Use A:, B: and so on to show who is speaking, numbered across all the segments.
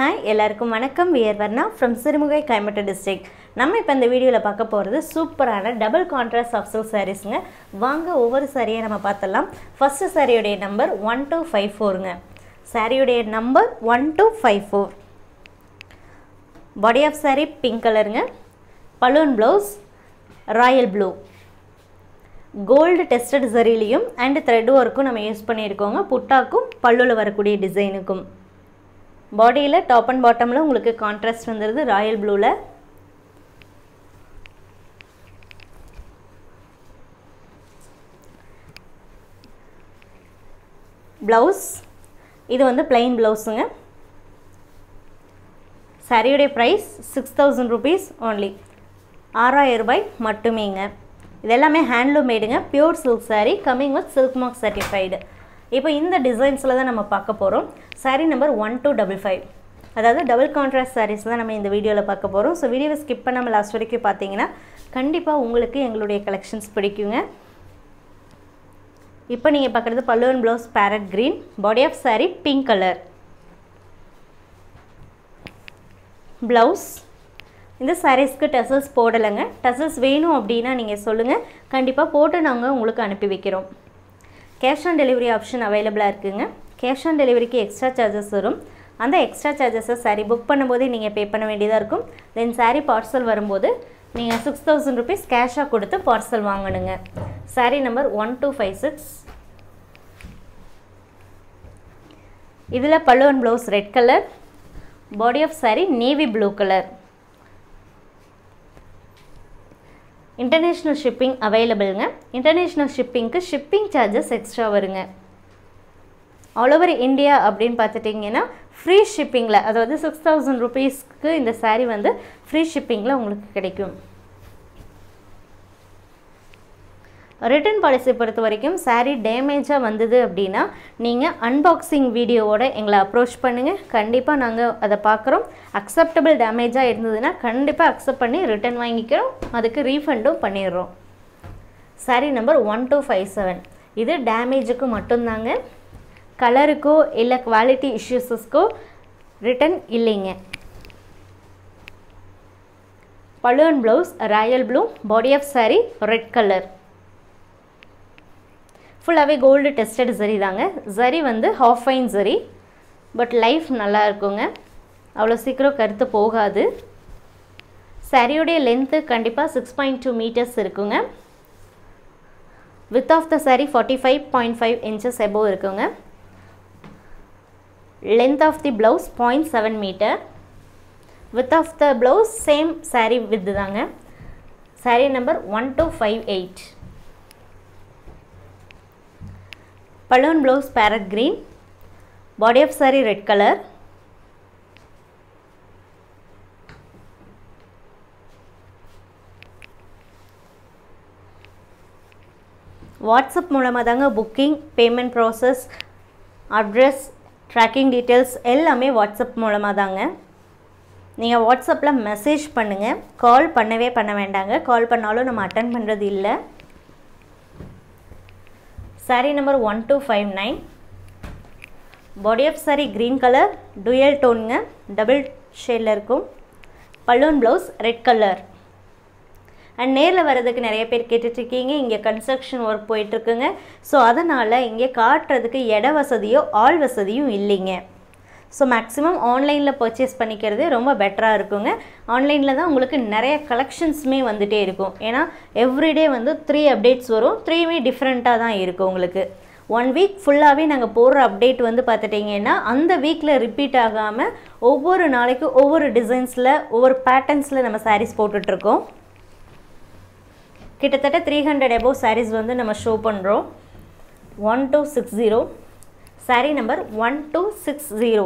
A: Hi எல்லாருக்கும் வணக்கம். வியர்வர்னா ஃப்ரம் சிறுமுகை கோயம்புத்தூர் டிஸ்ட்ரிக்ட் நம்ம இப்போ இந்த வீடியோவில் பார்க்க போகிறது சூப்பரான டபுள் கான்ட்ராஸ்ட் ஆஃப் சில்க் சாரீஸுங்க வாங்க ஒவ்வொரு சாரியை நம்ம பார்த்தலாம் ஃபஸ்ட்டு சாரியுடைய நம்பர் ஒன் டூ ஃபைவ் ஃபோருங்க சாரியுடைய number one two five four body of sari pink கலருங்க balloon blouse royal blue gold tested சரிலையும் and thread ஒர்க்கும் நம்ம யூஸ் பண்ணியிருக்கோங்க. புட்டாக்கும் பல்லுவில் வரக்கூடிய டிசைனுக்கும் பாடியில் டாப் அண்ட் பாட்டமில் உங்களுக்கு கான்ட்ராஸ்ட் வந்துடுது ராயல் ப்ளூவில் ப்ளவுஸ் இது வந்து பிளைன் ப்ளவுஸுங்க சரியுடைய price six thousand rupees only ஆறாயிரம் ரூபாய் மட்டுமேங்க. இது எல்லாமே handloom மேடுங்க pure silk sari coming with silk mark certified இப்போ இந்த டிசைன்ஸில் தான் நம்ம பார்க்க போகிறோம் sari number one two double five அதாவது டபுள் கான்ட்ராஸ்ட் சாரீஸ் தான் நம்ம இந்த வீடியோவில் பார்க்க போகிறோம் ஸோ வீடியோவை ஸ்கிப் பண்ணாமல் லாஸ்ட் வரைக்கும் பார்த்தீங்கன்னா கண்டிப்பாக உங்களுக்கு எங்களுடைய கலெக்ஷன்ஸ் பிடிக்குங்க. இப்போ நீங்கள் பார்க்குறது பல்லுவன் blouse parrot green body of sari pink colour blouse இந்த சாரீஸ்க்கு டசல்ஸ் போடலைங்க. டசல்ஸ் வேணும் அப்படின்னா நீங்கள் சொல்லுங்கள் கண்டிப்பாக போட்டு நாங்கள் உங்களுக்கு அனுப்பி வைக்கிறோம். கேஷ் ஆன் டெலிவரி ஆப்ஷன் அவைலபிளாக இருக்குதுங்க கேஷ் ஆன் டெலிவரிக்கு எக்ஸ்ட்ரா சார்ஜஸ் வரும். அந்த எக்ஸ்ட்ரா சார்ஜஸை சாரீ புக் பண்ணும்போதே நீங்கள் பே பண்ண வேண்டியதாக இருக்கும். தென் சாரீ பார்சல் வரும்போது நீங்கள் சிக்ஸ் தௌசண்ட் ருபீஸ் கேஷாக கொடுத்து parcel வாங்கணுங்க. Sari number one two five six இதில் பல்லுவன் blouse red colour body of sari navy blue colour international shipping அவைலபிளுங்க international ஷிப்பிங்க்கு ஷிப்பிங் சார்ஜஸ் எக்ஸ்ட்ரா வருங்க. ஆல் ஓவர் இந்தியா அப்படின்னு பார்த்துட்டிங்கன்னா ஃப்ரீ ஷிப்பிங்கில் அதாவது சிக்ஸ் தௌசண்ட் ருபீஸ்க்கு இந்த சாரீ வந்து ஃப்ரீ ஷிப்பிங்கில் உங்களுக்கு கிடைக்கும். ரிட்டர்ன் பாலிசி பொறுத்த வரைக்கும் சாரீ டேமேஜாக வந்தது அப்படின்னா நீங்கள் அன்பாக்சிங் வீடியோவோட எங்களை அப்ரோச் பண்ணுங்கள் கண்டிப்பாக நாங்கள் அதை பார்க்குறோம். அக்செப்டபிள் டேமேஜாக இருந்ததுன்னா கண்டிப்பாக அக்செப்ட் பண்ணி ரிட்டர்ன் வாங்கிக்கிறோம். அதுக்கு ரீஃபண்டும் பண்ணிடுறோம். Sari number one two five seven இது டேமேஜுக்கு மட்டும்தாங்க. கலருக்கோ இல்லை குவாலிட்டி இஷ்யூஸஸ்க்கோ ரிட்டன் இல்லைங்க. Balloon blouse royal blue body of sari red colour ஃபுல்லாகவே கோல்டு டெஸ்டட் சரி தாங்க. சரி வந்து half fine zari. But life நல்லா இருக்குங்க. அவ்வளோ சீக்கிரம் கருத்து போகாது. சாரியோடைய லென்த்து கண்டிப்பாக சிக்ஸ் பாயிண்ட் டூ மீட்டர்ஸ் இருக்குங்க. Width of the sari forty five point five inches above இருக்குங்க length of the blouse point seven metre width of the blouse same sari width தாங்க. Sari number one two five eight balloon blouse parrot green body of sari red colour WhatsApp மூலமாக தாங்க booking payment process address tracking details எல்லாமே WhatsApp மூலமாக தாங்க. நீங்கள் வாட்ஸ்அப்பில் message பண்ணுங்கள் கால் பண்ணவே பண்ண வேண்டாங்க. கால் பண்ணாலும் நம்ம அட்டன் பண்ணுறது இல்லை. Sari number one two five nine body of sari green colour dual டோனுங்க double ஷேடில் இருக்கும். Balloon blouse red colour and நேரில் வர்றதுக்கு நிறைய பேர் கேட்டுட்ருக்கீங்க. இங்கே கன்ஸ்ட்ரக்ஷன் ஒர்க் போயிட்டுருக்குங்க ஸோ அதனால் இங்கே காட்டுறதுக்கு இட வசதியோ ஆள் வசதியும் இல்லைங்க. ஸோ மேக்ஸிமம் ஆன்லைனில் பர்ச்சேஸ் பண்ணிக்கிறது ரொம்ப பெட்டராக இருக்குங்க. ஆன்லைனில் தான் உங்களுக்கு நிறைய கலெக்ஷன்ஸுமே வந்துகிட்டே இருக்கும். ஏன்னா எவ்ரிடே வந்து த்ரீ அப்டேட்ஸ் வரும். த்ரீயுமே டிஃப்ரெண்ட்டாக தான் இருக்கும் உங்களுக்கு. ஒன் வீக் ஃபுல்லாகவே நாங்கள் போடுற அப்டேட் வந்து பார்த்துட்டிங்கன்னா அந்த வீக்கில் ரிப்பீட் ஆகாமல் ஒவ்வொரு நாளைக்கு ஒவ்வொரு டிசைன்ஸில் ஒவ்வொரு பேட்டர்ன்ஸில் நம்ம சாரீஸ் போட்டுட்ருக்கோம். கிட்டத்தட்ட த்ரீ ஹண்ட்ரட் எபோவ் சாரீஸ் வந்து நம்ம ஷோ பண்ணுறோம் one two six zero sari number one two six zero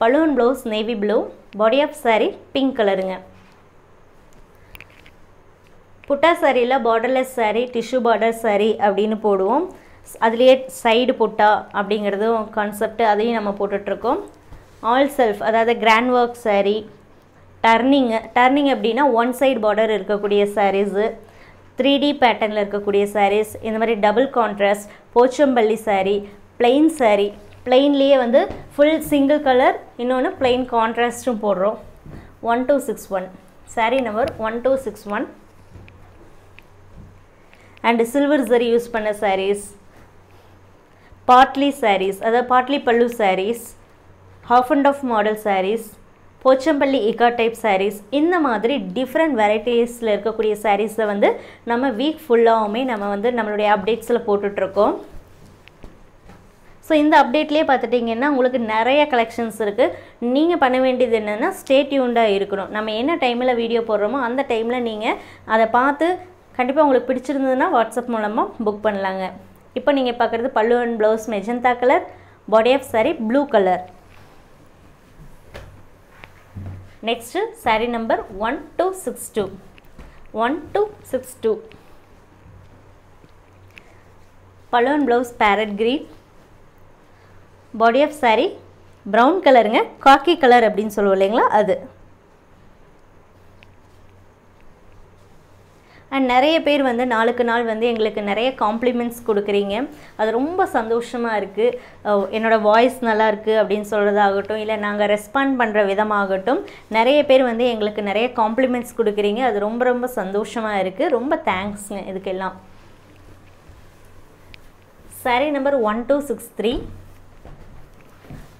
A: balloon blouse navy blue body of sari pink கலருங்க புட்டா சாரியில் borderless sari tissue border sari அப்படின்னு போடுவோம். அதுலேயே சைடு புட்டா அப்படிங்கிறதும் கான்செப்ட் அதையும் நம்ம போட்டுட்ருக்கோம். ஆல் செல்ஃப் அதாவது grand work sari turning turning அப்படின்னா ஒன் சைடு பார்டர் இருக்கக்கூடிய சாரீஸு த்ரீ டி பேட்டர்னில் இருக்கக்கூடிய சாரீஸ் இந்த மாதிரி double contrast Pochampally sari plain sari பிளெயின்லேயே வந்து ஃபுல் சிங்கிள் கலர் இன்னொன்று பிளெயின் கான்ட்ராஸ்ட்டும் போடுறோம். One two six one sari number one two six one and silver zari use பண்ண சாரீஸ் பார்ட்லி சாரீஸ் அதாவது பாட்லி pallu saris half and half model saris Pochampally ikat type saris இந்த மாதிரி different வெரைட்டிஸில் இருக்கக்கூடிய சாரீஸை வந்து நம்ம வீக் ஃபுல்லாகவுமே நம்ம வந்து நம்மளுடைய அப்டேட்ஸில் போட்டுட்ருக்கோம். ஸோ இந்த அப்டேட்லேயே பார்த்துட்டிங்கன்னா உங்களுக்கு நிறைய கலெக்ஷன்ஸ் இருக்குது நீங்கள் பண்ண வேண்டியது என்னென்னா ஸ்டேட்யூண்டாக இருக்கணும். நம்ம என்ன டைமில் வீடியோ போடுறோமோ அந்த டைமில் நீங்கள் அதை பார்த்து கண்டிப்பாக உங்களுக்கு பிடிச்சிருந்ததுன்னா வாட்ஸ்அப் மூலமாக புக் பண்ணலாங்க. இப்போ நீங்கள் பார்க்குறது pallu and blouse magenta colour body of sari blue colour next sari number one two six two one two six two balloon blouse parrot green body of sari brown கலருங்க khaki colour அப்படின்னு சொல்லுவோம் இல்லைங்களா? அது. And நிறைய பேர் வந்து நாளுக்கு நாள் வந்து எங்களுக்கு நிறைய காம்ப்ளிமெண்ட்ஸ் கொடுக்குறீங்க. அது ரொம்ப சந்தோஷமாக இருக்குது என்னோடய வாய்ஸ் நல்லா இருக்குது அப்படின்னு சொல்கிறதாகட்டும் இல்லை நாங்கள் ரெஸ்பாண்ட் பண்ணுற விதமாகட்டும் நிறைய பேர் வந்து எங்களுக்கு நிறைய காம்ப்ளிமெண்ட்ஸ் கொடுக்குறீங்க. அது ரொம்ப ரொம்ப சந்தோஷமாக இருக்குது ரொம்ப தேங்க்ஸுங்க இதுக்கெல்லாம். Sari number one two six three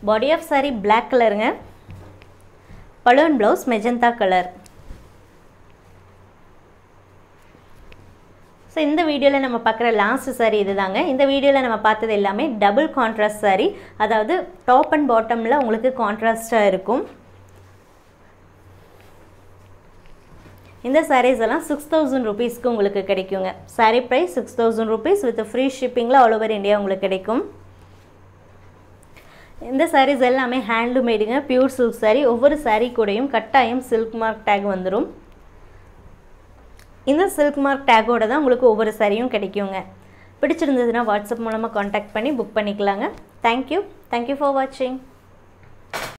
A: body of sari black கலருங்க balloon blouse magenta colour so இந்த வீடியோவில் நம்ம பார்க்குற லாஸ்ட் சாரீ இது தாங்க இந்த வீடியோவில் நம்ம பார்த்தது எல்லாமே டபுள் கான்ட்ராஸ்ட் சாரீ அதாவது டாப் அண்ட் பாட்டமில் உங்களுக்கு கான்ட்ராஸ்ட்டாக இருக்கும். இந்த சாரீஸ் எல்லாம் சிக்ஸ் தௌசண்ட் ருபீஸ்க்கு உங்களுக்கு கிடைக்குங்க. Sari price six thousand rupees with free ஷிப்பிங்கில் all over India உங்களுக்கு கிடைக்கும். இந்த சாரீஸ் எல்லாமே ஹேண்ட்லூமேடுங்க பியூர் சில்க் சாரீ ஒவ்வொரு சாரீ கூடையும் கட்டாயம் சில்க் மார்க் டேக் வந்துடும் இந்த சில்க் மார்க் டேக்கோட தான் உங்களுக்கு ஒவ்வொரு சரியும் கிடைக்குங்க. பிடிச்சிருந்ததுன்னா வாட்ஸ்அப் மூலமாக காண்டாக்ட் பண்ணி புக் பண்ணிக்கலாங்க. தேங்க்யூ தேங்க்யூ ஃபார் வாட்சிங்